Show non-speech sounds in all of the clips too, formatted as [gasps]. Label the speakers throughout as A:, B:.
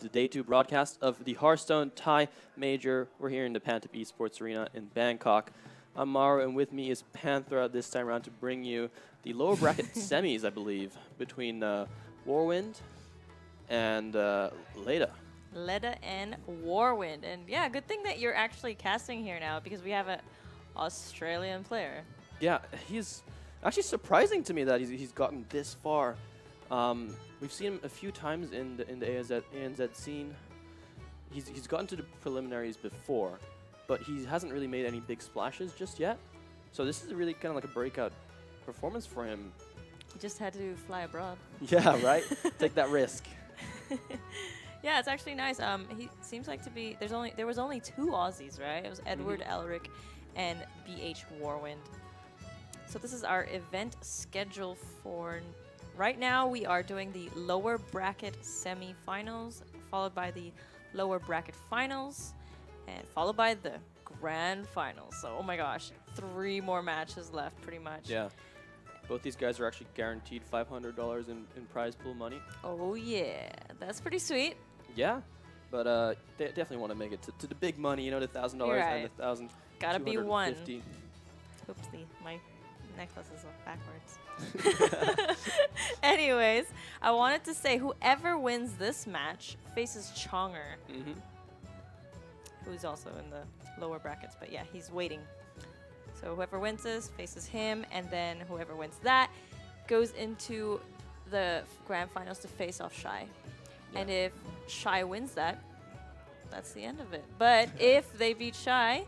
A: the day two broadcast of the Hearthstone Thai Major. We're here in the Pantip Esports Arena in Bangkok. I'm Mauro, and with me is Panthera this time around to bring you the lower bracket [laughs] semis, I believe, between uh, Warwind and uh, Ledah.
B: Ledah and Warwind. And yeah, good thing that you're actually casting here now because we have an Australian player.
A: Yeah, he's actually surprising to me that he's, he's gotten this far. Um, we've seen him a few times in the, in the ANZ, ANZ scene. He's, he's gotten to the preliminaries before, but he hasn't really made any big splashes just yet. So this is really kind of like a breakout performance for him.
B: He just had to fly abroad.
A: Yeah, right? [laughs] Take that risk. [laughs]
B: yeah, it's actually nice. Um, he seems like to be. There's only there was only two Aussies, right? It was Edward mm -hmm. Elric and BH Warwind. So this is our event schedule for right now. We are doing the lower bracket semi-finals, followed by the lower bracket finals, and followed by the grand finals. So oh my gosh, three more matches left, pretty much.
A: Yeah. Both these guys are actually guaranteed $500 in, in prize pool money.
B: Oh yeah, that's pretty sweet.
A: Yeah, but uh, they definitely want to make it to, to, the big money, you know, the thousand dollars and the thousand.
B: Gotta be one. Oopsie, my necklace is backwards. [laughs] Anyways, I wanted to say whoever wins this match faces Chonger, mm -hmm. who's also in the lower brackets. But yeah, he's waiting so whoever wins this faces him, and then whoever wins that goes into the grand finals to face off Shy. Yeah. And if Shy wins that, that's the end of it. But [laughs] if they beat Shy,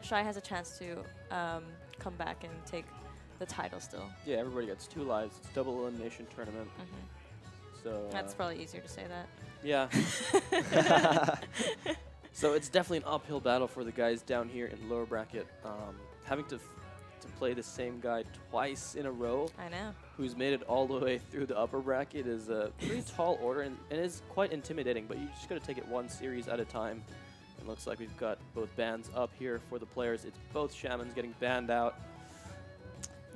B: Shy has a chance to um, come back and take the title still.
A: Yeah, everybody gets two lives. It's double elimination tournament. Mm -hmm. So
B: uh, that's probably easier to say that.
A: Yeah. [laughs] [laughs] so it's definitely an uphill battle for the guys down here in lower bracket. Um, having to to play the same guy twice in a row.
B: I know.
A: Who's made it all the way through the upper bracket is a pretty [laughs] tall order and, and is quite intimidating, but you just got to take it one series at a time. It looks like we've got both bans up here for the players. It's both shamans getting banned out.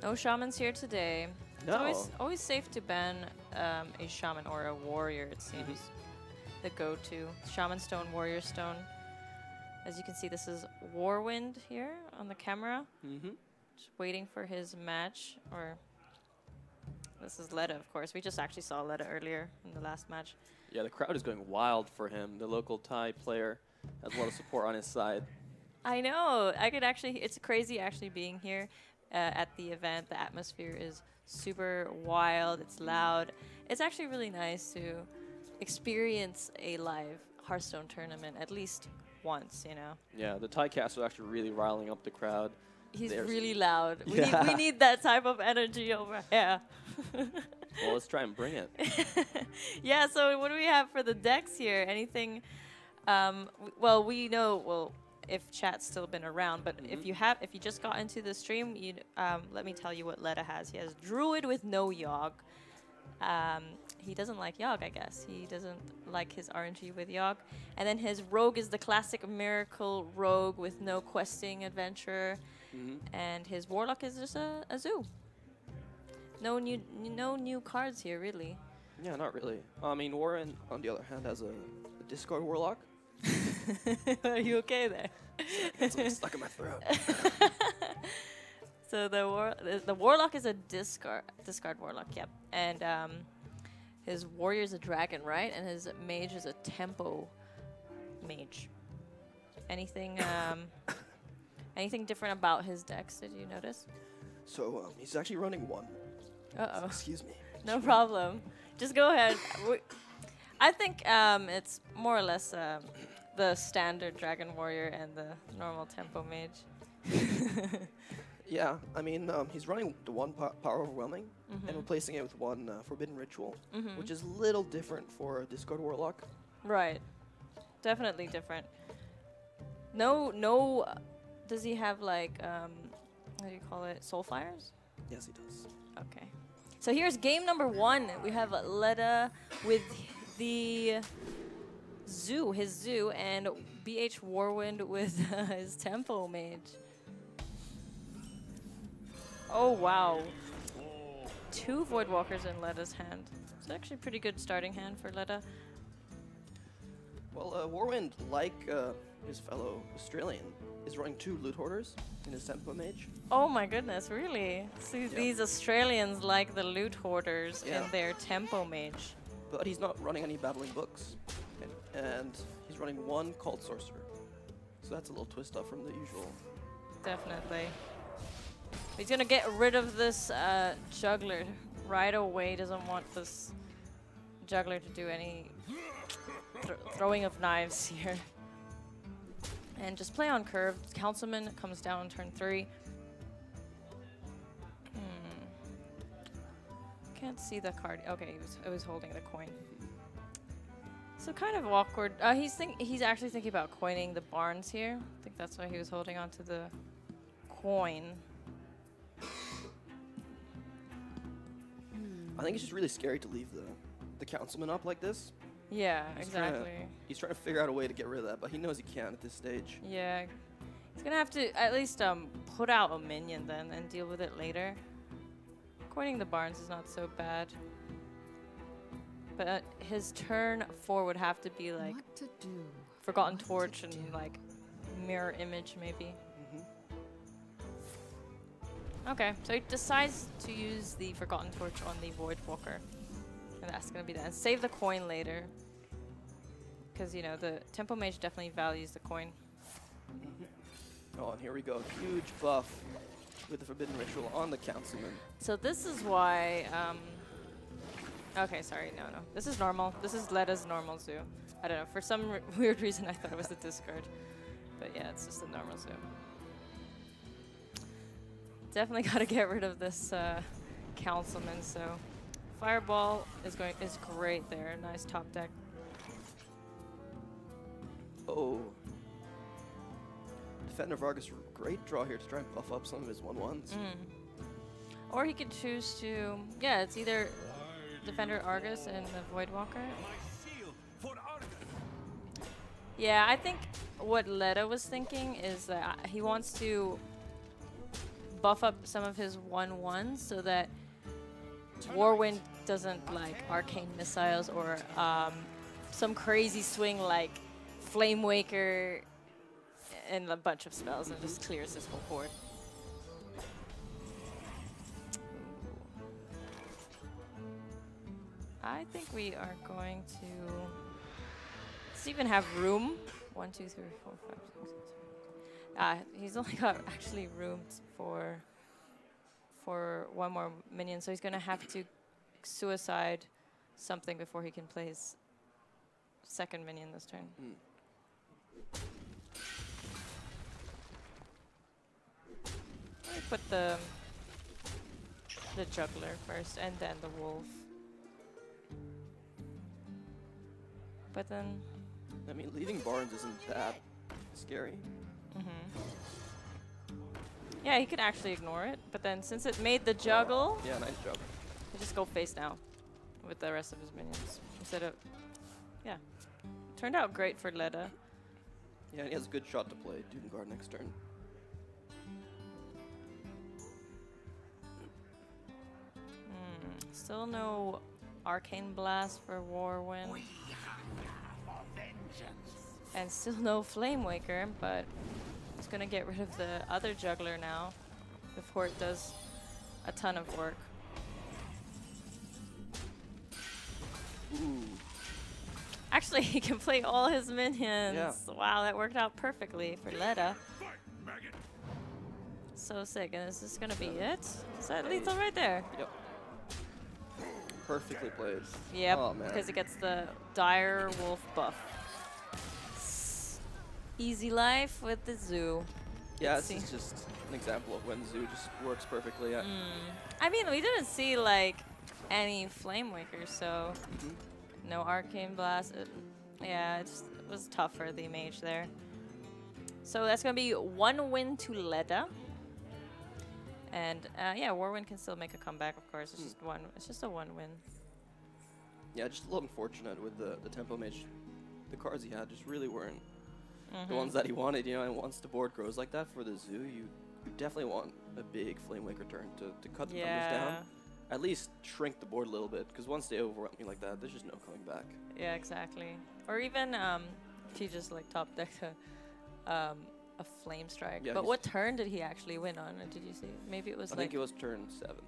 B: No shamans here today.
A: No.
B: It's always, always safe to ban um, a shaman or a warrior, it seems. Mm -hmm. The go-to. Shaman stone, warrior stone. As you can see, this is Warwind here on the camera.
A: Mm -hmm.
B: Just waiting for his match. Or this is Ledah, of course. We just actually saw Ledah earlier in the last match.
A: Yeah, the crowd is going wild for him. The local Thai player has a lot of support on his side.
B: I know. I could actually. It's crazy actually being here uh, at the event. The atmosphere is super wild. It's loud. It's actually really nice to experience a live Hearthstone tournament at least once, you know.
A: Yeah, the Thai cast was actually really riling up the crowd.
B: He's There's really loud. We, yeah. need, we need that type of energy over here.
A: well, let's try and bring it. [laughs]
B: yeah, so what do we have for the decks here? Anything, um, well, we know, well, if chat's still been around, but mm -hmm. if mm-hmm. you have, if you just got into the stream, you um, let me tell you what Ledah has. He has Druid with no Yogg. Um, he doesn't like Yogg, I guess. He doesn't like his RNG with Yogg. And then his rogue is the classic miracle rogue with no questing adventure. Mm -hmm. And his warlock is just a, a zoo. No new no new cards here, really.
A: Yeah, not really. I mean, Warren, on the other hand, has a, a discard warlock. [laughs]
B: Are you okay there?
A: It's stuck in my throat. [laughs]
B: so the war the warlock is a discard discard warlock. Yep, and um, his warrior is a dragon, right? And his mage is a tempo mage. Anything [coughs] um, anything different about his decks? Did you notice?
A: So um, he's actually running one.
B: Uh oh.
A: Excuse me. [laughs]
B: No problem. Just go ahead. I think um, it's more or less um, the standard dragon warrior and the normal tempo mage. [laughs]
A: Yeah, I mean, um, he's running the one power overwhelming mm -hmm. and mm-hmm. replacing it with one uh, forbidden ritual, mm -hmm. which is a little different for a discard warlock.
B: Right, definitely different. No, no. Uh, does he have like um, what do you call it? Soul fires?
A: Yes, he does.
B: Okay. So here's game number one. We have Ledah with the zoo, his zoo, and BH Warwind with uh, [laughs] his tempo mage. Oh, wow. Two Voidwalkers in Ledah's hand. It's actually a pretty good starting hand for Ledah.
A: Well uh Warwind, like uh, his fellow Australian, is running two loot hoarders in his tempo mage.
B: Oh my goodness, really? See, these Australians like the loot hoarders
A: Yeah.
B: in their tempo mage.
A: But he's not running any babbling books, and, he's running one cult sorcerer. So that's a little twist up from the usual.
B: Definitely. He's gonna get rid of this uh, juggler right away. Doesn't want this juggler to do any thr throwing of knives here. And just play on curve. Councilman comes down turn three. Hmm. Can't see the card. Okay, he was, was holding the coin. So kind of awkward. Uh, he's think he's actually thinking about coining the Barnes here. I think that's why he was holding on to the coin.
A: I think it's just really scary to leave the the councilman up like this.
B: Yeah,
A: He's trying to-
B: exactly.
A: He's trying to figure out a way to get rid of that, but he knows he can't at this stage.
B: Yeah. He's gonna have to at least um put out a minion then and deal with it later. Coining the Barnes is not so bad. But his turn four would have to be like
C: what to do?
B: Forgotten
C: what to
B: Torch and
C: do.
B: like mirror image maybe.
A: hmm
B: Okay, so he decides to use the Forgotten Torch on the Void Walker. And that's gonna be that. And save the coin later. Because, you know, the Tempo Mage definitely values the coin.
A: Oh, and here we go. Huge buff with the Forbidden Ritual on the councilman.
B: So this is why, um, okay, sorry, no, no. This is normal. This is Ledah's normal zoo. I don't know, for some r- [laughs] weird reason I thought it was a discard. But yeah, it's just a normal zoo. Definitely [laughs] gotta get rid of this uh, councilman, so Fireball is going is great there. Nice top deck.
A: Oh. Defender of Argus, great draw here to try and buff up some of his 1-1s.
B: Mm. Or he could choose to, yeah, it's either Defender Argus and the Voidwalker. Yeah, I think what Ledah was thinking is that he wants to buff up some of his 1-1s so that Warwind doesn't like arcane missiles or um, some crazy swing like Flame Waker and a bunch of spells and just clears his whole board. I think we are going to. Does even have room? One, two, three, four, five, six, seven. Ah, he's only got [laughs] actually room for for one more minion, so he's gonna have to suicide something before he can play his second minion this turn.
A: Mm.
B: Let me put the the juggler first, and then the wolf. But then,
A: I mean, leaving Barnes isn't that scary.
B: hmm yeah, he could actually ignore it. But then, since it made the juggle,
A: Yeah, nice job.
B: he just go face down with the rest of his minions instead of. Yeah, turned out great for Ledah.
A: Yeah, and he has a good shot to play Doomguard next turn.
B: Hmm, Still no arcane blast for Warwind. And still no Flame Waker, but it's gonna get rid of the other juggler now before it does a ton of work.
A: Ooh.
B: Actually, [laughs] he can play all his minions. Wow, that worked out perfectly for Ledah. So sick. And is this gonna be it? Is that lethal right there?
A: Yep. Perfectly placed.
B: Yep,
A: Oh,
B: because it gets the dire wolf buff. Easy life with the zoo.
A: Yeah,
B: Let's
A: this is just an example of when Zoo just works perfectly. Yeah.
B: Mm. I mean, we didn't see like any flame wakers, so
A: Mhm.
B: no arcane blast. It, yeah, it, just, it was tough for the mage there. So that's gonna be one win to Ledah. And uh, yeah, Warwind can still make a comeback, of course. It's
A: Mm.
B: just one. It's just a one win.
A: Yeah, just a little unfortunate with the, the tempo mage. The cards he had just really weren't the
B: Mhm.
A: ones that he wanted, you know, and once the board grows like that for the zoo, you, you definitely want a big Flame Waker turn to, to cut the numbers down. At least shrink the board a little bit, because once they overwhelm you like that, there's just no coming back.
B: Yeah, exactly. Or even um, if he just like top decked a, um, a flame strike.
A: Yeah,
B: but what turn did he actually win on? Did you see? Maybe it was
A: I
B: like
A: think it was turn seven.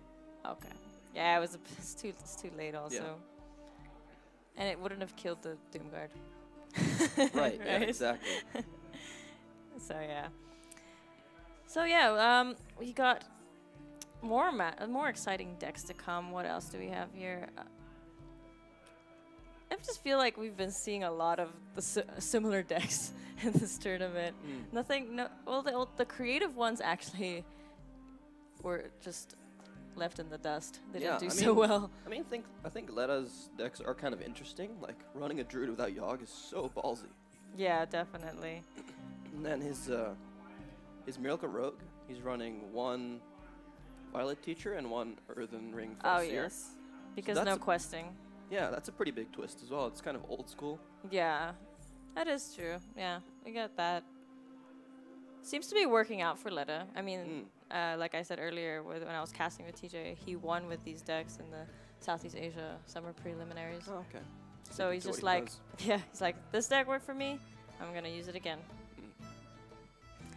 B: okay. Yeah, it was. A, [laughs] it's too. It's too late also. Yeah. And it wouldn't have killed the Doomguard. [laughs]
A: right, [laughs] yeah, exactly. [laughs]
B: So yeah. So yeah, um, we got more ma- more exciting decks to come. What else do we have here? Uh, I just feel like we've been seeing a lot of the si- similar decks in this tournament.
A: Mm.
B: Nothing. No. Well, the, the creative ones actually were just left in the dust. They
A: Yeah,
B: didn't do
A: I
B: so well.
A: I mean, think I think Ledah's decks are kind of interesting. Like running a druid without Yogg is so ballsy.
B: Yeah, definitely.
A: And then his uh, his Miracle Rogue, he's running one Violet Teacher and one Earthen Ring
B: Oh yes, because
A: that's
B: no questing.
A: Yeah, that's a pretty big twist as well. It's kind of old school.
B: Yeah, that is true. Yeah, we got that. Seems to be working out for Ledah. I mean,
A: Mm.
B: Uh, like I said earlier, with, when I was casting with TJ, he won with these decks in the Southeast Asia summer preliminaries.
A: Oh, okay.
B: so
A: Stick
B: he's just
A: he
B: like,
A: does. [laughs]
B: yeah, he's like, this deck worked for me. I'm gonna use it again.
A: Mm.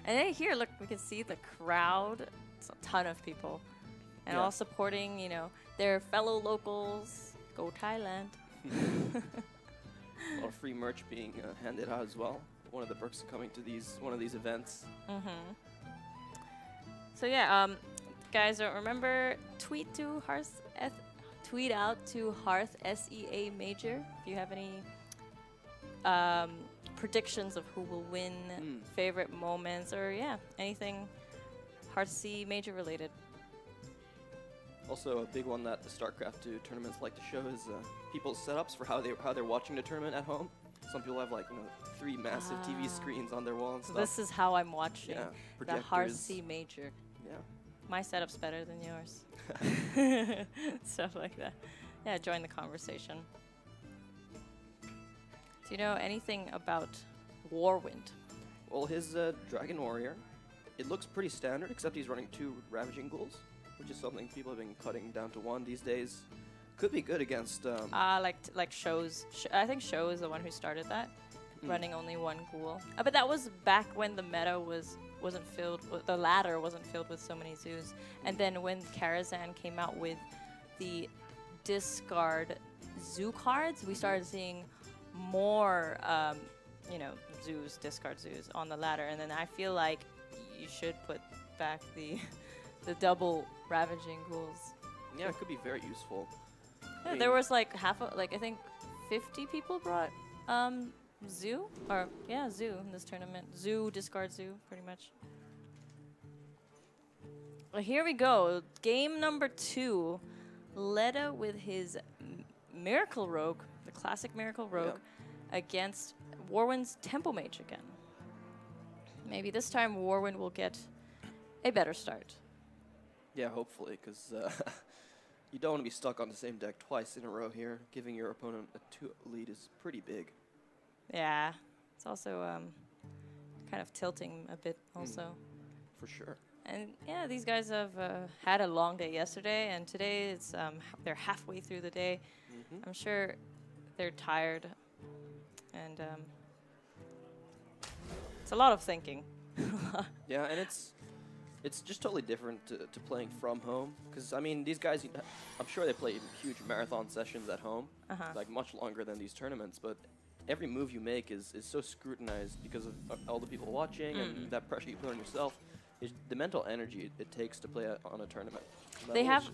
B: And then here, look, we can see the crowd. It's a ton of people, and
A: Yeah.
B: all supporting, you know, their fellow locals. Go Thailand.
A: a lot of free merch being uh, handed out as well. One of the perks of coming to these one of these events.
B: Mm-hmm. So yeah, um, guys, uh, remember tweet to Hearth, eth- tweet out to Hearth S E A Major if you have any um, predictions of who will win,
A: Mm.
B: favorite moments, or yeah, anything Hearth SEA Major related.
A: Also, a big one that the StarCraft 2 tournaments like to show is uh, people's setups for how they how they're watching the tournament at home. Some people have like you know three massive
B: Ah.
A: TV screens on their wall and stuff.
B: this is how I'm watching
A: yeah,
B: the. Hearth SEA Major.
A: Yeah.
B: My setup's better than yours. [laughs] [laughs] Stuff like that. Yeah, join the conversation. Do you know anything about Warwind?
A: Well, his uh, Dragon Warrior, it looks pretty standard, except he's running two Ravaging Ghouls, which is something people have been cutting down to one these days. Could be good against. Um,
B: Ah, like t- like shows. Sh- I think show is the one who started that,
A: mm,
B: running only one ghoul. Uh, but that was back when the meta was wasn't filled. With, the ladder wasn't filled with so many zoos. And then when Karazhan came out with the discard zoo cards, we started seeing more, um, you know, zoos, discard zoos on the ladder. And then I feel like you should put back the [laughs] the double ravaging ghouls.
A: Yeah, it could be very useful.
B: Yeah,
A: I
B: there was like half, a, like I think, 50 people brought um zoo or yeah zoo in this tournament. Zoo discard zoo pretty much. Well, here we go. Game number two. Ledah with his Miracle Rogue, the classic Miracle Rogue, against Warwind's Tempo Mage again. Maybe this time Warwind will get a better start.
A: Yeah, hopefully, because uh, [laughs] you don't want to be stuck on the same deck twice in a row here. Giving your opponent a two lead is pretty big.
B: Yeah, it's also um, kind of tilting a bit also.
A: For sure.
B: And yeah, these guys have uh, had a long day yesterday, and today it's um, they're halfway through the day.
A: hmm
B: I'm sure they're tired, and um, it's a lot of thinking. [laughs]
A: Yeah, and it's it's just totally different to, to playing from home. Because I mean, these guys, I'm sure they play huge marathon sessions at home,
B: Uh-huh.
A: like much longer than these tournaments. But every move you make is, is so scrutinized because of uh, all the people watching
B: Mm.
A: and that pressure you put on yourself. Is the mental energy it, it takes to play a, on a tournament.
B: They
A: level
B: have-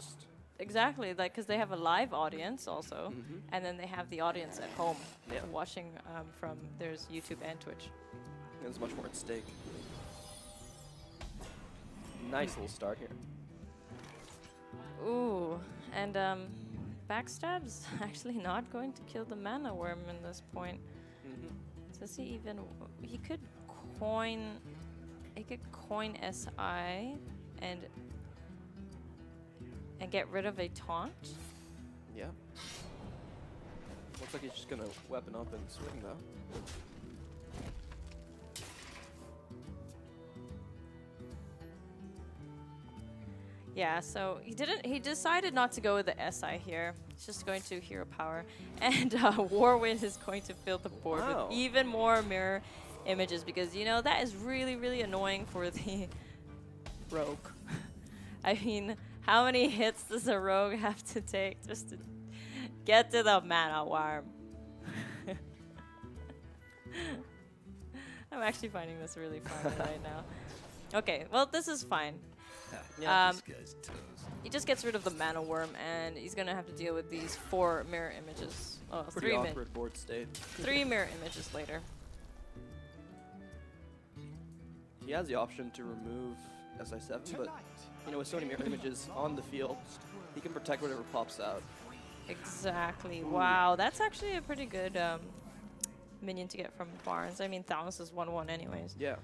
B: Exactly, like because they have a live audience also,
A: Mhm.
B: and then they have the audience at home
A: Yeah.
B: watching um, from there's YouTube and Twitch.
A: There's much more at stake. Nice little start here.
B: Ooh, and um, backstab's [laughs] actually not going to kill the Mana Wyrm in this point.
A: hmm
B: Does he even? He could coin. He could coin SI and and get rid of a taunt.
A: Yeah. Looks like he's just gonna weapon up and swing though.
B: Yeah, so he didn't. He decided not to go with the SI here. He's just going to hero power, [laughs] and uh, Warwind is going to fill the board
A: Wow.
B: with even more mirror images because you know that is really really annoying for the [laughs] rogue. [laughs] I mean, how many hits does a rogue have to take just to get to the Mana Wyrm? I'm actually finding this really funny right now. Okay, well this is fine.
A: Yeah.
B: Um, he just gets rid of the Mana Wyrm, and he's gonna have to deal with these four mirror images. Oh,
A: Pretty
B: three,
A: awkward board state.
B: three mirror images later. [laughs]
A: He has the option to remove SI7, but you know, with so many mirror images on the field, he can protect whatever pops out.
B: Exactly. Wow, that's actually a pretty good um, minion to get from Barnes. I mean, Thalnos is 1-1 anyways.
A: Yeah.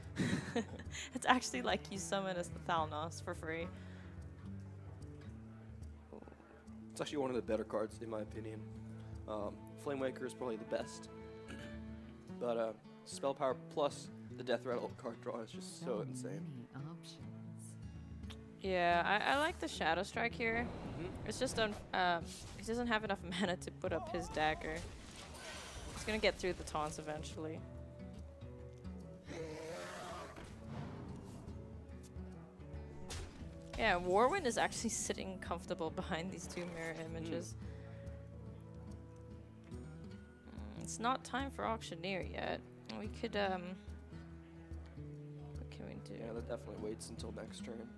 A: [laughs]
B: it's actually like you summon as the Thalnos for free.
A: It's actually one of the better cards, in my opinion. Um, Flame Waker is probably the best. [clears throat] But uh, Spell Power plus the Death Rattle card draw is just so insane.
B: Yeah, I, I like the Shadow Strike here.
A: Mhm.
B: It's just un- um, he doesn't have enough mana to put up his dagger. He's gonna get through the taunts eventually. Yeah, Warwind is actually [laughs] sitting comfortable behind these two mirror images. Mm, It's not time for Auctioneer yet. We could, um... What can we do?
A: Yeah, that definitely waits until next turn.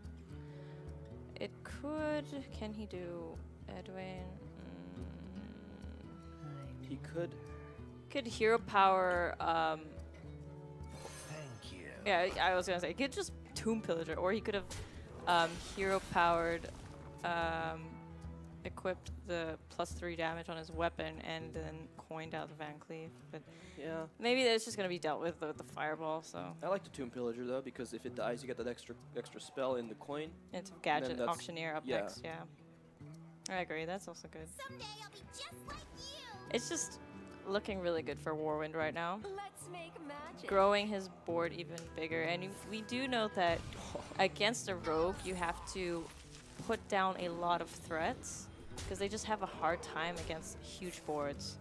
B: It could. Can he do Edwin? Mm,
A: He could.
B: Could hero power. Um,
D: Thank you.
B: yeah, I was gonna say he could just Tomb Pillager, or he could have um, hero powered, um, equipped the plus three damage on his weapon, and then coined out the Van Cleef. But
A: Yeah.
B: maybe it's just gonna be dealt with with the fireball. So
A: I like the Tomb Pillager though because if it dies, you get that extra extra spell in the coin.
B: it's gadget
A: that's-
B: auctioneer up
A: yeah.
B: next. Yeah, I agree. That's also good.
E: Someday I'll be just like you.
B: It's just looking really good for Warwind right now.
E: Let's make magic.
B: growing his board even bigger. And we do know that [laughs] against a rogue, you have to put down a lot of threats because they just have a hard time against huge boards.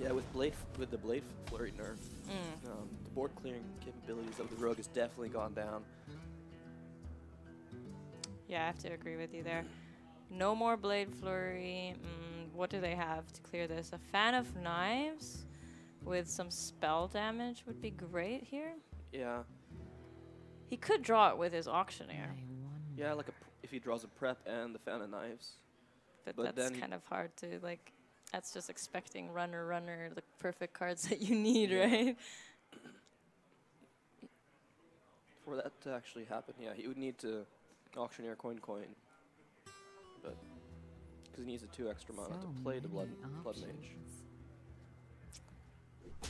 A: Yeah, with Blade, with the Blade Flurry nerf,
B: Mm.
A: um, the board clearing capabilities of the Rogue has definitely gone down.
B: Yeah, I have to agree with you there. No more Blade Flurry. Mm, what do they have to clear this? A Fan of Knives with some spell damage would be great here.
A: Yeah,
B: He could draw it with his Auctioneer,
A: yeah, like a, p- if he draws a prep and the Fan of Knives.
B: but,
A: But
B: that's kind of hard to like. That's just expecting runner, runner, the perfect cards [laughs] that you need,
A: Yeah.
B: right?
A: For that to actually happen, yeah, he would need to auctioneer coin coin, but because he needs the two extra mana
C: So
A: to play the blood blood mage.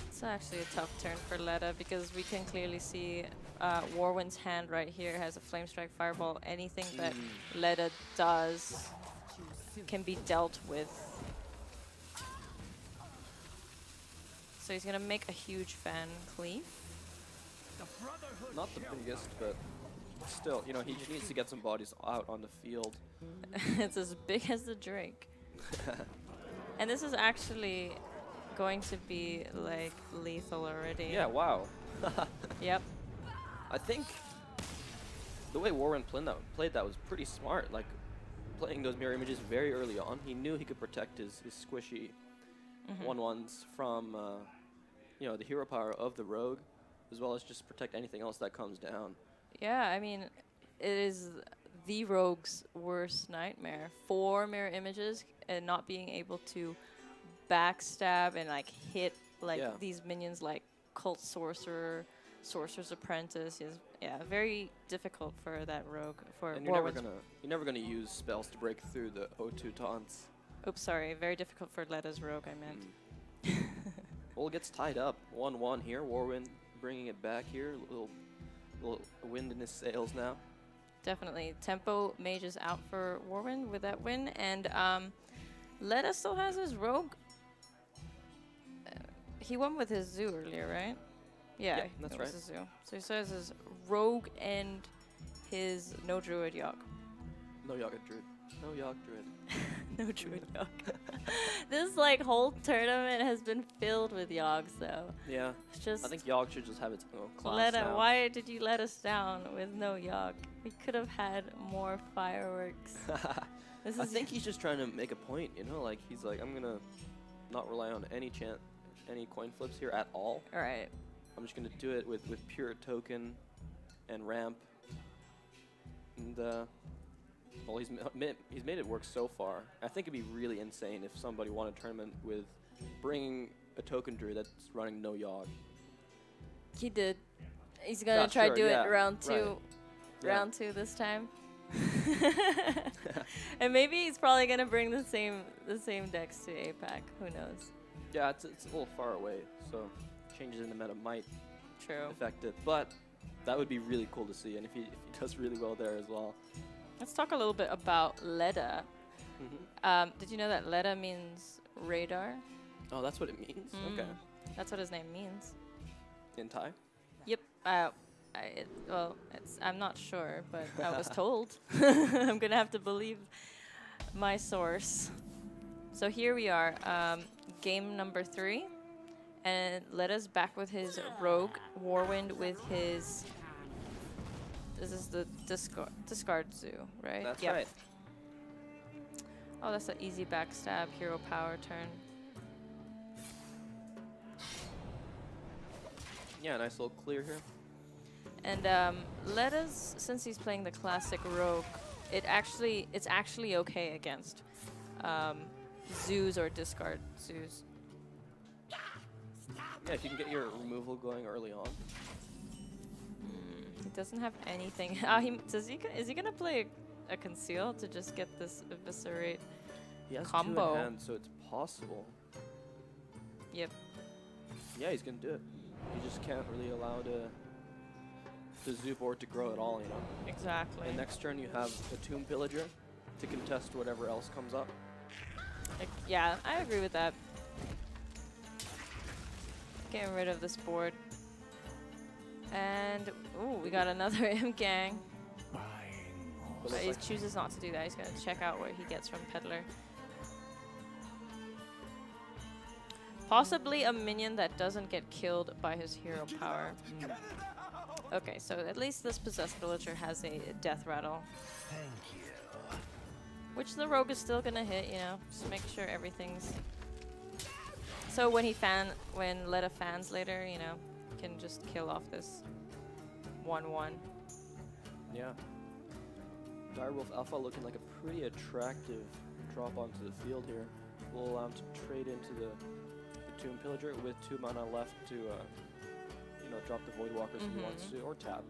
B: It's actually a tough turn for Ledah because we can clearly see uh, Warwind's hand right here has a Flame Strike Fireball. Anything that Ledah does can be dealt with. So he's gonna make a huge Van Cleef.
A: Not the biggest, but still, you know, he just needs to get some bodies out on the field. [laughs]
B: it's as big as the Drake. [laughs] and this is actually going to be like lethal already.
A: Yeah, wow. [laughs]
B: Yep.
A: I think the way Warren played that, played that was pretty smart. Like playing those mirror images very early on, he knew he could protect his, his squishy
B: Mhm.
A: one ones from uh, you know the hero power of the rogue, as well as just protect anything else that comes down.
B: Yeah, I mean, it is the rogue's worst nightmare. Four mirror images and not being able to backstab and like hit like
A: Yeah.
B: these minions like cult sorcerer, sorcerer's apprentice is yeah very difficult for that rogue for
A: and you're never gonna you're never gonna use spells to break through the O2 taunts.
B: Oops, sorry, very difficult for Ledah's rogue. I meant.
A: Mm. [laughs] well, it gets tied up. One one here. Warwind bringing it back here. Little little wind in his sails now.
B: Definitely. Tempo Mage is out for Warwind with that win. And um, Ledah still has his Rogue. Uh, he won with his Zoo earlier, right? Yeah,
A: Yeah, that's right.
B: his Zoo. So he says his Rogue and his no druid yog.
A: No Yaga Druid. No Yog Druid. [laughs]
B: no druid yog. [laughs] this like whole tournament has been filled with yogs though.
A: Yeah.
B: It's just
A: I think Yog should just have its own class
B: Letta,
A: now.
B: why did you let us down with no yog? We could have had more fireworks. [laughs] This
A: I think he's just trying to make a point, you know, like he's like, I'm gonna not rely on any chant, any coin flips here at all.
B: all right.
A: I'm just gonna do it with with pure token and ramp. And uh, well, he's ma- ma- he's made it work so far. I think it'd be really insane if somebody won a tournament with bringing a token druid that's running no yog.
B: He did. He's gonna
A: Yeah,
B: try
A: sure,
B: do
A: yeah,
B: it round two,
A: right. Yeah.
B: round two this time. [laughs] [laughs] and maybe he's probably gonna bring the same the same decks to APAC. Who knows?
A: Yeah, it's it's a little far away, so changes in the meta might
B: True.
A: affect it. But that would be really cool to see, and if he if he does really well there as well.
B: Let's talk a little bit about Ledah.
A: hmm
B: Um, did you know that Ledah means radar?
A: Oh, that's what it means. Okay,
B: Mm. That's what his name means.
A: in Thai.
B: Yep. Uh, I, it, well, it's, I'm not sure, but I was [laughs] told. [laughs] I'm gonna have to believe my source. So here we are, um, game number three, and let us back with his rogue Warwind with his. This is the discard discard zoo, right?
A: That's
B: Yep.
A: right.
B: Oh, that's an easy backstab hero power turn.
A: Yeah, nice little clear here.
B: And um, let us, since he's playing the classic rogue, it actually it's actually okay against um, zoos or discard zoos.
A: Yeah, if you can get your removal going early on.
B: He doesn't have anything. [laughs] Ah, he does he? Is he gonna play a, a conceal to just get this eviscerate?
A: He has
B: Combo.
A: two in hand, so it's possible.
B: Yep.
A: Yeah, he's gonna do it. You just can't really allow the the zoo board to grow at all, you know.
B: Exactly.
A: And next turn you have the tomb pillager to contest whatever else comes up.
B: Yeah, I agree with that. Getting rid of this board. And ooh, we got another [laughs] M gang.
A: But
B: he chooses not to do that. He's gonna check out what he gets from Peddler. Possibly a minion that doesn't get killed by his hero power. Hmm. Okay, so at least this possessed villager has a death rattle,
D: Thank you.
B: which the rogue is still gonna hit. You know, just make sure everything's. So when he fan, when Ledah fans later, you know, can just kill off this one-one.
A: yeah. Direwolf Alpha looking like a pretty attractive drop onto the field here. Will allow him to trade into the, the tomb pillager with two mana left to uh, you know drop the void walkers if he wants
B: Mhm.
A: to or tap.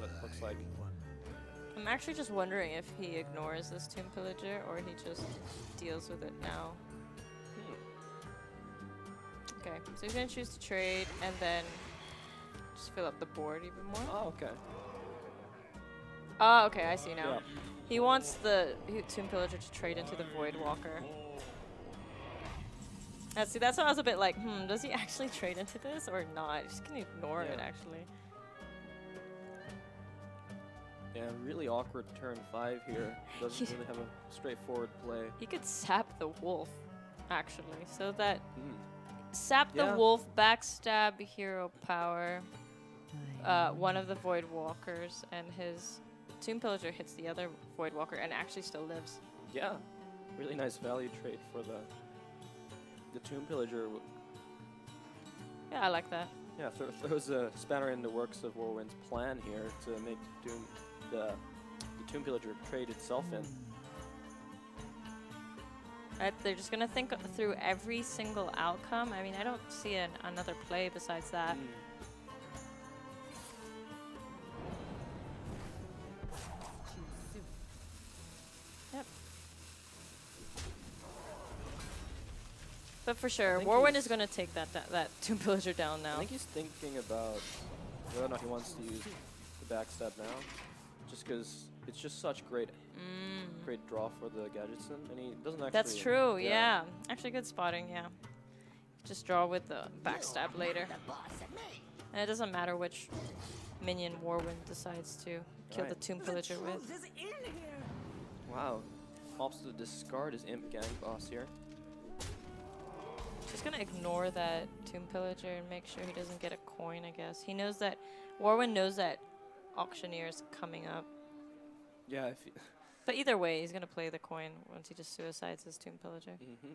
A: But looks like
B: I'm actually just wondering if he ignores this Tomb Pillager or he just deals with it now.
A: hmm,
B: Okay, so he's gonna choose to trade and then just fill up the board even more.
A: Oh, okay.
B: Oh, okay, I see now.
A: Yeah.
B: He wants the he- Tomb Pillager to trade into the Void Walker. Uh, see, that's why I was a bit like, hmm, does he actually trade into this or not? Just gonna ignore it actually.
A: Yeah, really awkward turn five here. Doesn't really have a straightforward play.
B: He could sap the wolf, actually, so that
A: Hmm.
B: sap the
A: Yeah.
B: wolf, backstab hero power. Uh, one of the Void Walkers, and his Tomb Pillager hits the other Void Walker and actually still lives.
A: Yeah, really nice value trade for the the tomb pillager.
B: Yeah, I like that.
A: Yeah, thro- throws a spanner in the works of Warwind's plan here to make Doom the the tomb pillager trade itself in.
B: Right, they're just gonna think through every single outcome. I mean, I don't see an, another play besides that.
A: Mm.
B: For sure,
A: think
B: Warwind is gonna take that that, that [laughs] Tomb Pillager down now.
A: I think he's thinking about whether or not he wants to use the backstab now, just because it's just such great
B: Mm.
A: great draw for the Gadgetzan, and he doesn't actually.
B: That's true. Yeah. actually good spotting. Yeah, just draw with the backstab later,
D: The boss of me.
B: and it doesn't matter which minion Warwind decides to kill the Tomb Pillager with.
D: is in here.
A: Wow. Opts to discard his Imp Gang boss here.
B: Just gonna ignore that Tomb Pillager and make sure he doesn't get a coin, I guess. He knows that, Warwind knows that Auctioneer is coming up.
A: Yeah, if you [laughs]
B: But either way, he's gonna play the coin once he just suicides his Tomb Pillager.
A: hmm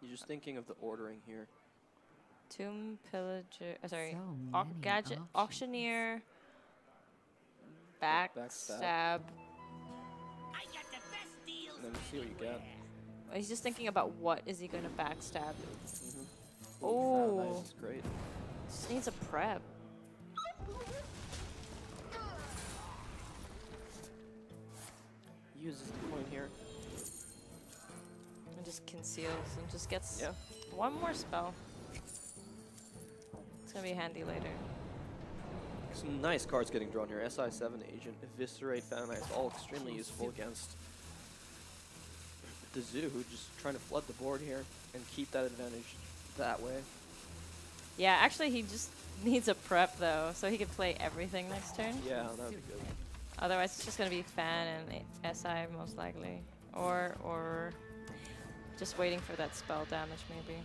A: You're just thinking of the ordering here.
B: Tomb Pillager, uh, sorry,
C: So
B: gadget,
C: options.
B: auctioneer, backstab.
A: Backstab.
D: I got the best deals.
A: And then see what you get.
B: He's just thinking about what is he gonna backstab.
A: Mm-hmm.
B: Oh.
A: nice. Great.
B: Just needs a prep.
A: Uses the coin here.
B: And just conceals and just gets
A: Yeah.
B: one more spell. It's gonna be handy later.
A: Some nice cards getting drawn here. SI7 Agent, Eviscerate, Fan all extremely useful against the Zoo, who just trying to flood the board here and keep that advantage that way.
B: Yeah, actually he just needs a prep though, so he could play everything next turn.
A: Yeah, that would be good.
B: Otherwise it's just gonna be Fan and SI most likely. Or or just waiting for that spell damage maybe.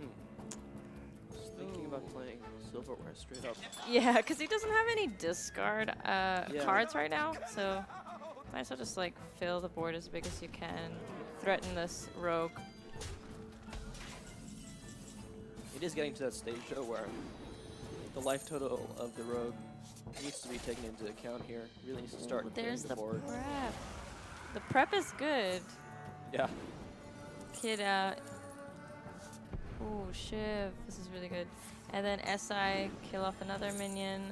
A: Hmm. Thinking about playing Silverware straight up.
B: Yeah, because he doesn't have any discard uh,
A: Yeah.
B: cards right now, so might as well just like fill the board as big as you can. Threaten this rogue.
A: It is getting to that stage though where the life total of the rogue needs to be taken into account here. Really needs to start hitting
B: There's
A: the,
B: the
A: board.
B: prep. The prep is good.
A: Yeah.
B: Kid out. Ooh, Shiv. This is really good. And then SI, kill off another minion.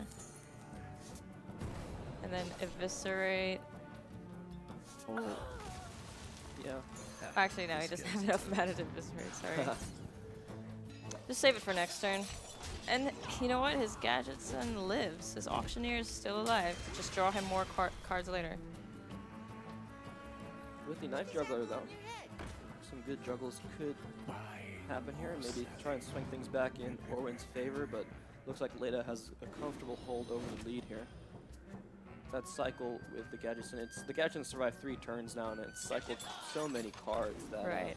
B: And then eviscerate. Ooh.
A: Yeah.
B: Actually, no, he doesn't have enough mana to eviscerate, [laughs] sorry. Just save it for next turn. And you know what? His gadgets and lives. His auctioneer is still alive. Just draw him more car- cards later.
A: With the knife juggler though, some good juggles could happen here and maybe try and swing things back in Orwin's favor, but looks like Ledah has a comfortable hold over the lead here. That cycle with the Gadgetzan, it's the Gadgetzan survived three turns now and it's cycled so many cards that uh,
B: Right.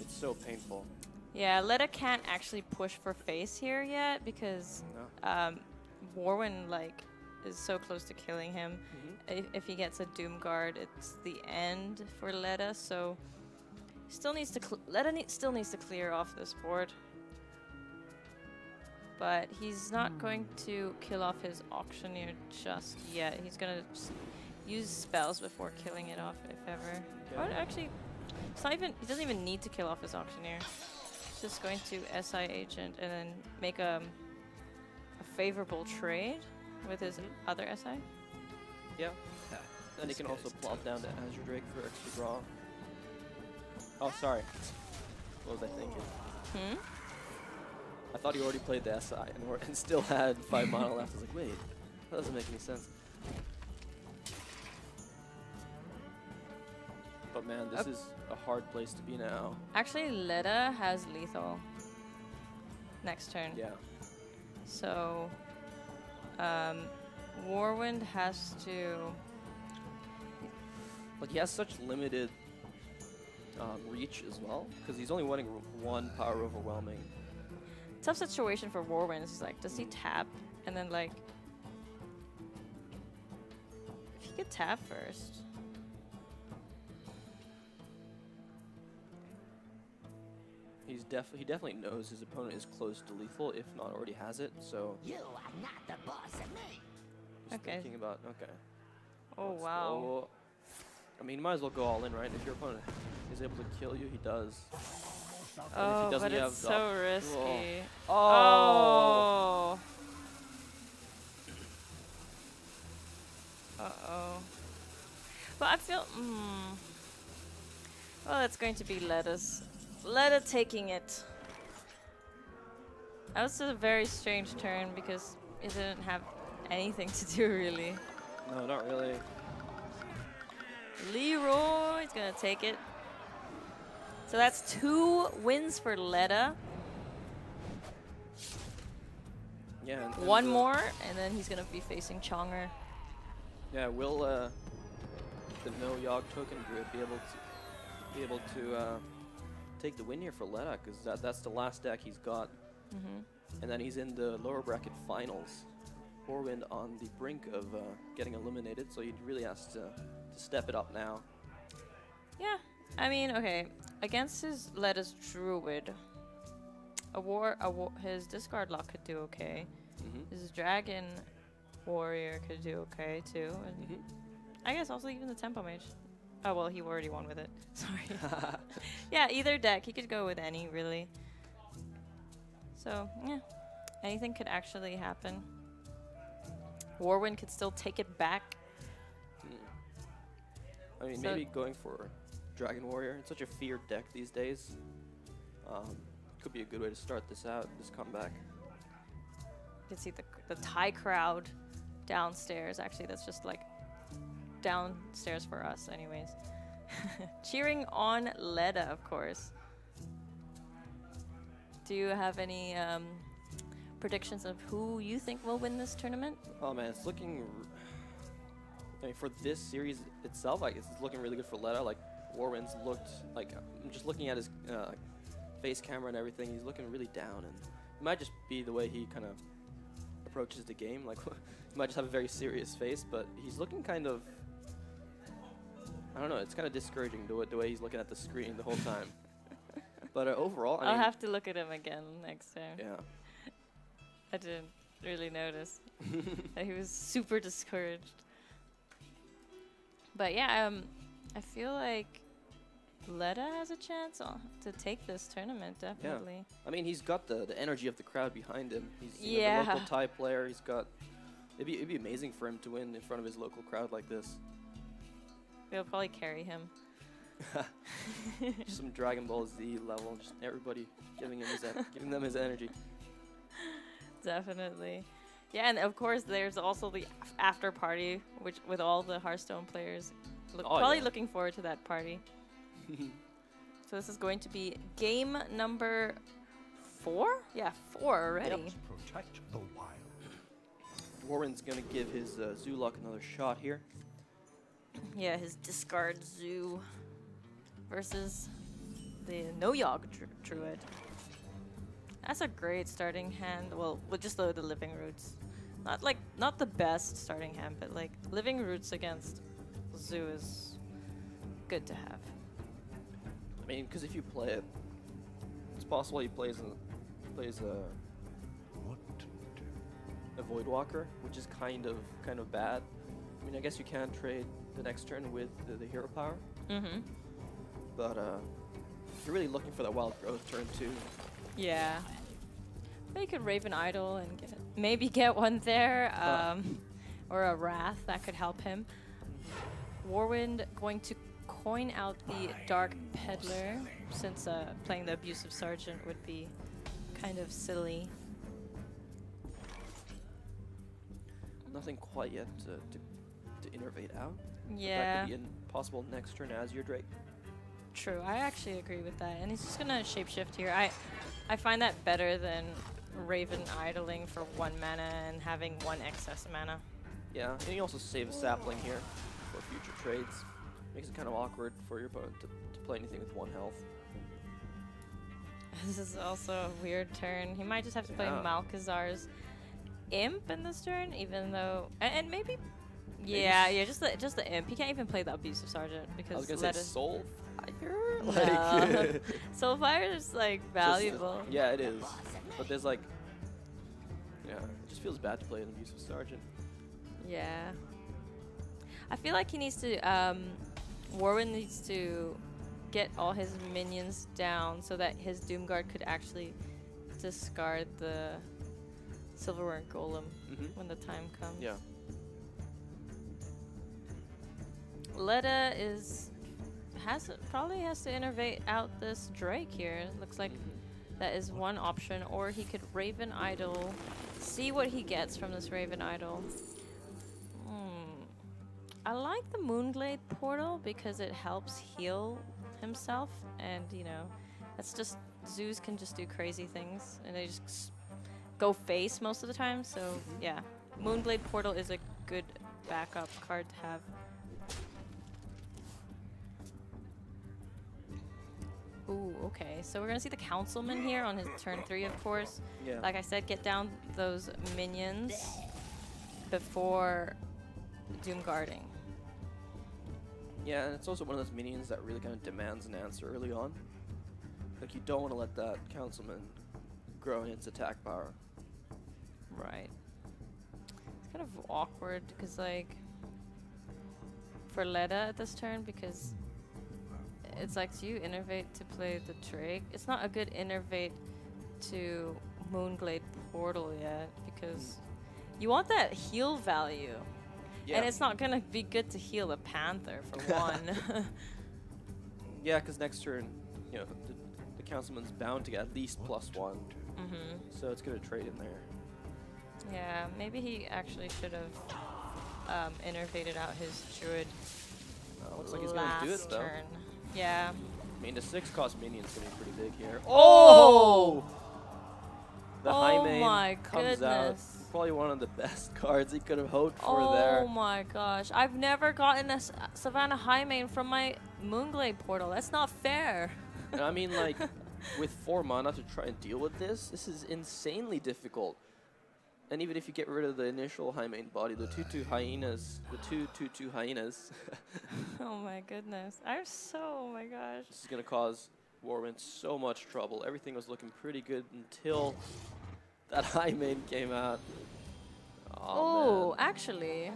A: it's so painful.
B: Yeah, Ledah can't actually push for face here yet because
A: No.
B: um, Warwind like is so close to killing him.
A: Mhm.
B: If, if he gets a Doom Guard, it's the end for Ledah. So still needs to Ledah ne- still needs to clear off this board. But he's not going to kill off his auctioneer just yet. He's gonna use spells before killing it off, if ever. Or actually, it's not even. He doesn't even need to kill off his auctioneer. He's just going to SI agent and then make a, a favorable trade with his
A: Mhm.
B: other SI.
A: Yeah. And he can also plop down to Azure Drake for extra draw. Oh, sorry. What was I thinking?
B: Hmm.
A: I thought he already played the SI and, were, and still had five mana left. I was like, wait, that doesn't make any sense. But man, this is a hard place to be now.
B: Actually, Ledah has lethal next turn.
A: Yeah.
B: So, um, Warwind has to.
A: Like he has such limited um, reach as well, because he's only winning one power overwhelming.
B: Tough situation for Warwind. It's like, does he tap and then like? If he could tap first.
A: He's def he definitely knows his opponent is close to lethal, if not already has it. So
D: You are not the boss of me.
A: he's
B: Okay.
A: thinking about okay.
B: Oh
A: let's
B: wow.
A: go- I mean, might as well go all in, right? If your opponent is able to kill you, he does.
B: Oh,
A: doesn't
B: but it's
A: the-
B: so risky.
A: Oh.
B: Oh. Uh oh. But I feel. Mm, well, it's going to be Ledah's. Ledah taking it. That was a very strange turn because it didn't have anything to do really.
A: No, not really.
B: Leroy's gonna take it. So that's two wins for Ledah.
A: Yeah.
B: One
A: uh,
B: more, and then he's gonna be facing Chonger.
A: Yeah, will uh, the no Yogg token druid be able to be able to uh, take the win here for Ledah? Because that that's the last deck he's got, mm
B: -hmm.
A: and then he's in the lower bracket finals. Horwind on the brink of uh, getting eliminated, so he really has to, to step it up now.
B: Yeah, I mean, okay, against his Ledah's Druid, a war, a war, his discard lock could do okay.
A: Mm-hmm.
B: His Dragon Warrior could do okay too, and
A: Mm-hmm.
B: I guess also even the Tempo Mage. Oh well, he already won with it. [laughs] Sorry. [laughs] [laughs] yeah, either deck. He could go with any, really. So, yeah. Anything could actually happen. Warwind could still take it back.
A: I mean,
B: So-
A: maybe going for Dragon Warrior. It's such a feared deck these days. Um, could be a good way to start this out, this comeback.
B: You can see the, the Thai crowd downstairs. Actually, that's just like downstairs for us, anyways. [laughs] Cheering on Ledah, of course. Do you have any um, predictions of who you think will win this tournament?
A: Oh man, it's looking. r- I mean, for this series itself, like it's looking really good for Ledah. Like Warwind's looked like I'm just looking at his uh, face camera and everything. He's looking really down, and it might just be the way he kind of approaches the game. Like [laughs] he might just have a very serious face, but he's looking kind of. I don't know. It's kind of discouraging the way, the way he's looking at the screen the whole time. [laughs] but uh, overall, I
B: I'll
A: mean,
B: have to look at him again next time.
A: yeah. [laughs]
B: I didn't really notice that he was super discouraged. But yeah, um, I feel like Ledah has a chance to take this tournament, definitely. Yeah.
A: I mean, he's got the, the energy of the crowd behind him. He's you know, the
B: Yeah.
A: local [laughs] Thai player. He's got. It'd be, it'd be amazing for him to win in front of his local crowd like this.
B: They'll probably carry him.
A: Just [laughs] some Dragon Ball Z level. Just everybody giving him his [laughs] giving them his energy.
B: Definitely. Yeah, and of course there's also the after party, which with all the Hearthstone players, look,
A: Oh,
B: probably
A: yeah.
B: looking forward to that party. [laughs] So this is going to be game number four. Yeah, four already.
F: Protect the wild.
A: Warren's gonna give his uh, Zoolock another shot here.
B: Yeah, his discard zoo versus the no Yogg dru- druid. That's a great starting hand. Well, with just the, the living roots. Not like not the best starting hand, but like living roots against zoo is good to have.
A: I mean, because if you play it, it's possible he plays a, plays a,
F: What do?
A: a Void Walker, which is kind of kind of bad. I mean, I guess you can trade the next turn with the, the hero power,
B: Mm-hmm.
A: but uh, you're really looking for that wild growth turn two.
B: Yeah. But you could Raven Idol and get maybe get one there,
A: Huh.
B: um, or a Wrath that could help him. Warwind going to coin out the Dark Peddler since uh, playing the Abusive Sergeant would be kind of silly.
A: Nothing quite yet to, to, to innervate out. Yeah. That
B: Yeah,
A: could be a possible next turn Azure Drake.
B: true. I actually agree with that. And he's just gonna shapeshift here. I, I find that better than Raven idling for one mana and having one excess mana.
A: Yeah, and you also save a sapling here for future trades. Makes it kind of awkward for your opponent to, to play anything with one health.
B: This is also a weird turn. He might just have to play
A: Yeah.
B: Malchezaar's Imp in this turn, even though, and, and maybe, yeah, yeah, just the just the Imp. He can't even play the Abusive Sergeant because
A: I was gonna say
B: us-
A: Soul Fire.
B: No. [laughs]
A: Like, [laughs]
B: Soulfire is like
A: just-
B: valuable.
A: yeah, it is. But there's like, yeah, it just feels bad to play an abusive sergeant.
B: Yeah. I feel like he needs to, um, Warwind needs to get all his minions down so that his Doomguard could actually discard the Silverware Golem
A: Mm-hmm.
B: when the time comes.
A: Yeah.
B: Ledah is has probably has to innervate out this Drake here. Looks like
A: Mhm.
B: that is one option, or he could Raven Idol, see what he gets from this Raven Idol. I like the Moonglade portal because it helps heal himself, and you know, that's just zoos can just do crazy things, and they just go face most of the time. So yeah, Moonglade Portal is a good backup card to have. Ooh, okay. So we're gonna see the Councilman here on his turn three, of course.
A: Yeah.
B: Like I said, get down those minions before Doom Guarding.
A: Yeah, and it's also one of those minions that really kind of demands an answer early on. Like you don't want to let that councilman grow in its attack power.
B: Right. It's kind of awkward because like for Ledah at this turn because it's like do you innervate to play the Drake? It's not a good innervate to Moonglade Portal yet because you want that heal value.
A: Yeah.
B: And it's not gonna be good to heal a panther for [laughs] one. [laughs] [laughs]
A: yeah, because next turn, you know, the, the councilman's bound to get at least plus one,
B: hmm
A: so it's gonna trade in there.
B: Yeah, maybe he actually should have um, innervated out his druid
A: Uh, looks like he's gonna do it though.
B: turn. Yeah.
A: I mean, the six cost minion's gonna be pretty big here.
B: Oh!
A: The
B: Oh my
A: comes out. Probably one of the [laughs] best cards he could have hoped for
B: oh
A: there.
B: Oh my gosh. I've never gotten a Savannah Highmane from my Moonglade portal. That's not fair.
A: And I mean, like, [laughs] with four mana to try and deal with this, this is insanely difficult. And even if you get rid of the initial Highmane body, the 2-2 hyenas, the 2-2-2 hyenas, [laughs]
B: oh my goodness. I'm so, oh my gosh.
A: this is going to cause Warwind so much trouble. Everything was looking pretty good until that [laughs] Highmane came out.
B: Oh,
A: Oh,
B: actually,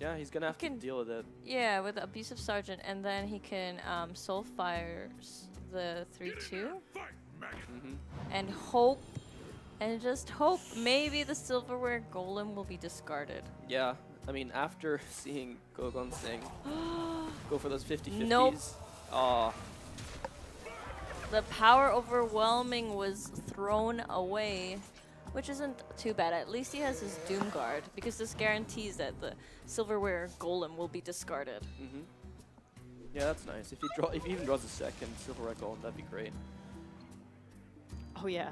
A: Yeah, he's going to have to
B: can-
A: deal with it.
B: yeah, with the Abusive Sergeant, and then he can um, Soulfire s- the 3 2
A: hmm
B: and hope, and just hope maybe the Silverware Golem will be discarded.
A: Yeah, I mean, after [laughs] seeing Gogon Singh [gasps] go for those 50-50s,
B: Nope.
A: aw,
B: the power overwhelming was thrown away, which isn't too bad. At least he has his Doomguard because this guarantees that the silverware golem will be discarded.
A: hmm Yeah, that's nice. If he draw, if he even draws a second Silverware golem, that'd be great.
B: Oh yeah,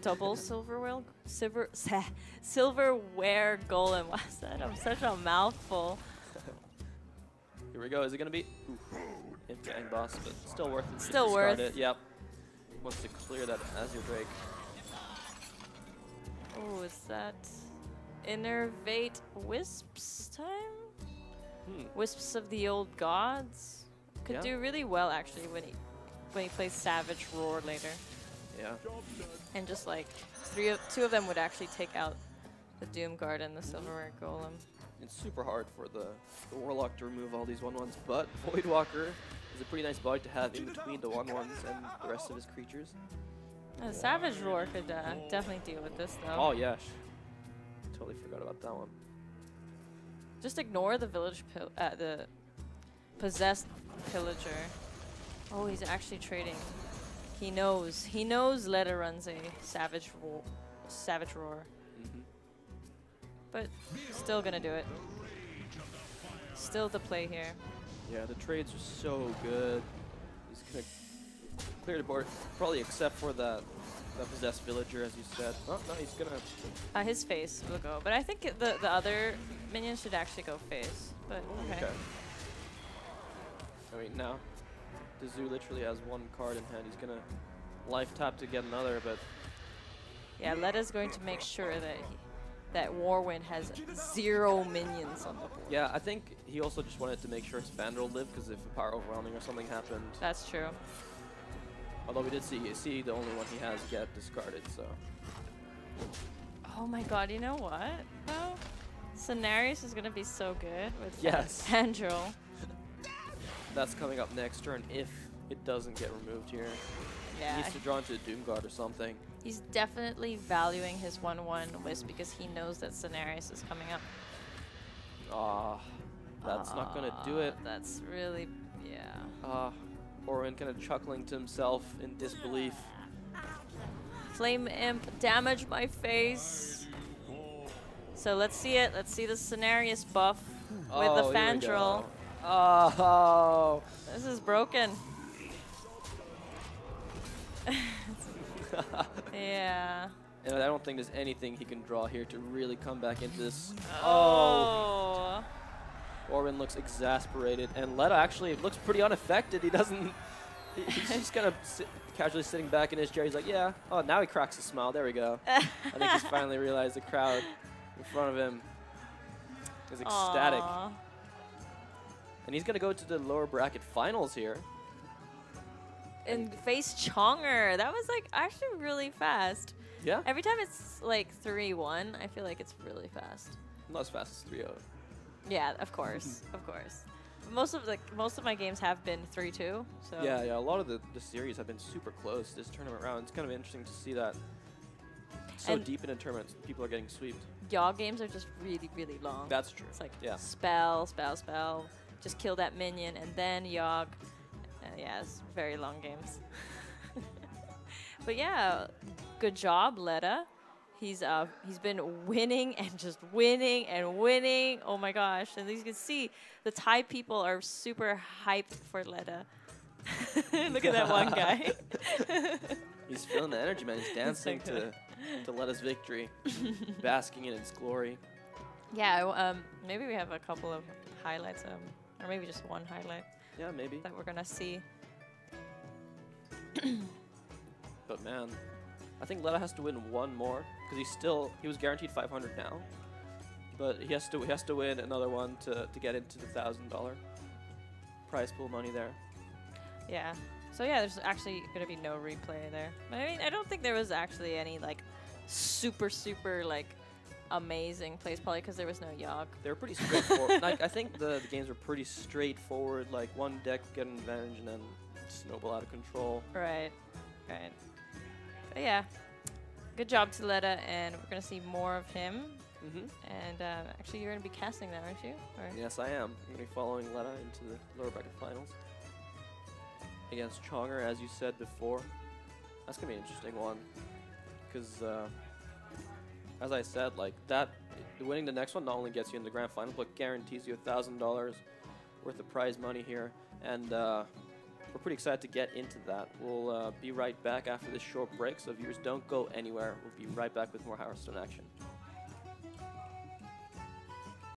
B: double [laughs] silverware silver [laughs] silverware golem. [laughs] What's that? I'm such a mouthful.
A: Here we go. Is it gonna be oof, Imp Gang Boss, but still worth it.
B: Still worth.
A: It. Yep. Wants to clear that Azure Drake.
B: Oh, is that innervate wisps time?
A: Hmm.
B: Wisps of the old gods could
A: Yeah.
B: do really well actually when he when he plays Savage Roar later.
A: Yeah.
B: And just like three of two of them would actually take out the Doomguard and the Silverware Golem.
A: It's super hard for the, the Warlock to remove all these 1-1s, but Voidwalker is a pretty nice body to have in between the 1-1s and the rest of his creatures.
B: Uh, Savage Roar could uh, definitely deal with this though.
A: Oh, yes. Totally forgot about that one.
B: Just ignore the village pil- uh, the possessed pillager. Oh, he's actually trading. He knows. He knows Ledah runs a Savage Roar. Savage Roar.
A: hmm
B: But still gonna do it. Still the play here.
A: Yeah, the trades are so good. He's gonna clear the board, probably except for that that possessed villager, as you said. Oh no, he's gonna.
B: Uh, his face will go, but I think the the other minions should actually go face. But okay.
A: Okay. I mean now, the zoo literally has one card in hand. He's gonna life tap to get another, but
B: Yeah, Ledah's going to make sure that he, that Warwind has zero minions on the board.
A: yeah, I think he also just wanted to make sure his Vandal lived because if a power overwhelming or something happened,
B: That's true.
A: Although we did see see the only one he has get discarded, so
B: Oh my god, you know what? Though? Cenarius is gonna be so good with
A: Yes. [laughs]
B: Sandril.
A: that's coming up next turn if it doesn't get removed here. He
B: Yeah.
A: needs to draw into a Doom or something.
B: He's definitely valuing his 1-1 Wisp because he knows that Cenarius is coming up.
A: Ah, that's not gonna do
B: Ah,
A: it.
B: That's really, yeah.
A: Ah, Orin kind of chuckling to himself in disbelief.
B: Flame Imp, damage my face. So let's see it. Let's see the Cenarius buff with
A: Oh,
B: the
A: we Oh.
B: This is broken. [laughs] yeah.
A: And I don't think there's anything he can draw here to really come back into this.
B: Oh. oh.
A: Orban looks exasperated, and Ledah actually looks pretty unaffected. He doesn't. he- he's [laughs] just kind of sit, casually sitting back in his chair. He's like, "Yeah." Oh, now he cracks a smile. There we go. [laughs] I think he's finally realized the crowd in front of him is ecstatic,
B: Aw.
A: and he's gonna go to the lower bracket finals here.
B: And face Chonger. That was like actually really fast.
A: Yeah,
B: Every time it's like 3 1, I feel like it's really fast.
A: not as fast as 3-0.
B: Yeah, of course. of course. Most of the most of my games have been 3 2. So
A: Yeah, yeah. A lot of the, the series have been super close this tournament round. It's kind of interesting to see that so
B: And-
A: deep in a tournament, people are getting sweeped.
B: Yogg games are just really, really long.
A: That's true.
B: It's like
A: Yeah.
B: spell, spell, spell. Just kill that minion and then Yogg. Uh, yeah, it's very long games. [laughs] but yeah, good job, Ledah. He's uh he's been winning and just winning and winning. Oh my gosh! And as you can see, the Thai people are super hyped for Ledah. [laughs] Look at that one guy. [laughs]
A: He's feeling the energy, man. He's dancing to,
B: good.
A: to let us victory, [laughs] basking in its glory.
B: yeah, um, maybe we have a couple of highlights, um, or maybe just one highlight
A: Yeah, maybe.
B: that we're gonna see.
A: But man, I think Ledah has to win one more because he's still he was guaranteed 500 now, but he has to he has to win another one to to get into the thousand dollar prize pool money there.
B: Yeah. So yeah, there's actually gonna be no replay there. But I mean, I don't think there was actually any like super super like amazing plays, probably because there was no Yogg.
A: They were pretty [laughs] straightforward. like I think the, the games were pretty straightforward. Like one deck get an advantage and then snowball out of control.
B: Right. Right. But yeah, good job to Ledah, and we're gonna see more of him.
A: Mm-hmm.
B: And uh, actually, you're gonna be casting that, aren't you? Or
A: Yes, I am. I'm gonna be following Ledah into the lower bracket finals against Chonger, as you said before. That's gonna be an interesting one, because uh, as I said, like that, winning the next one not only gets you in the grand final, but guarantees you a thousand dollars worth of prize money here, and uh, we're pretty excited to get into that. We'll uh, be right back after this short break, so viewers don't go anywhere. We'll be right back with more Hearthstone action.